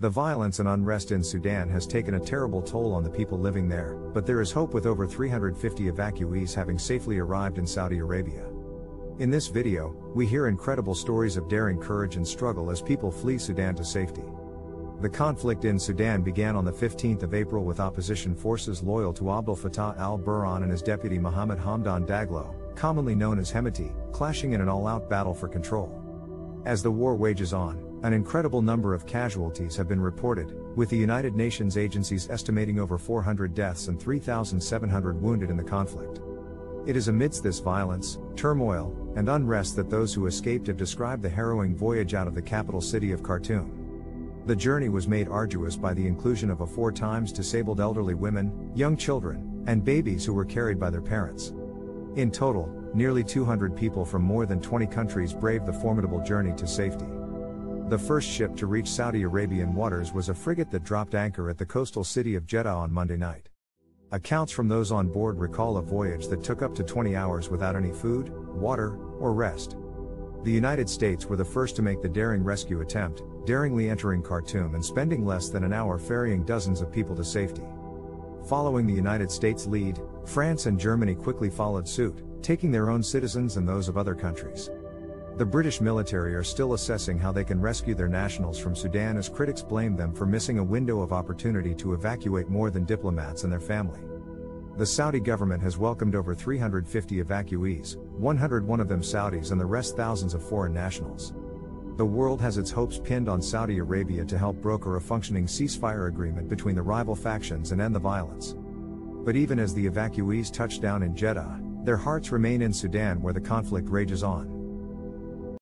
The violence and unrest in Sudan has taken a terrible toll on the people living there, but there is hope with over 350 evacuees having safely arrived in Saudi Arabia. In this video, we hear incredible stories of daring courage and struggle as people flee Sudan to safety. The conflict in Sudan began on the 15th of April with opposition forces loyal to Abdel Fattah al-Burhan and his deputy Mohammed Hamdan Daglo, commonly known as Hemeti, clashing in an all-out battle for control. As the war wages on, an incredible number of casualties have been reported, with the United Nations agencies estimating over 400 deaths and 3,700 wounded in the conflict. It is amidst this violence, turmoil, and unrest that those who escaped have described the harrowing voyage out of the capital city of Khartoum. The journey was made arduous by the inclusion of a four times disabled elderly women, young children, and babies who were carried by their parents. In total, nearly 200 people from more than 20 countries braved the formidable journey to safety. The first ship to reach Saudi Arabian waters was a frigate that dropped anchor at the coastal city of Jeddah on Monday night. Accounts from those on board recall a voyage that took up to 20 hours without any food, water, or rest. The United States were the first to make the daring rescue attempt, daringly entering Khartoum and spending less than an hour ferrying dozens of people to safety. Following the United States' lead, France and Germany quickly followed suit, taking their own citizens and those of other countries. The British military are still assessing how they can rescue their nationals from Sudan as critics blame them for missing a window of opportunity to evacuate more than diplomats and their family. The Saudi government has welcomed over 350 evacuees, 101 of them Saudis and the rest thousands of foreign nationals. The world has its hopes pinned on Saudi Arabia to help broker a functioning ceasefire agreement between the rival factions and end the violence. But even as the evacuees touch down in Jeddah, their hearts remain in Sudan where the conflict rages on.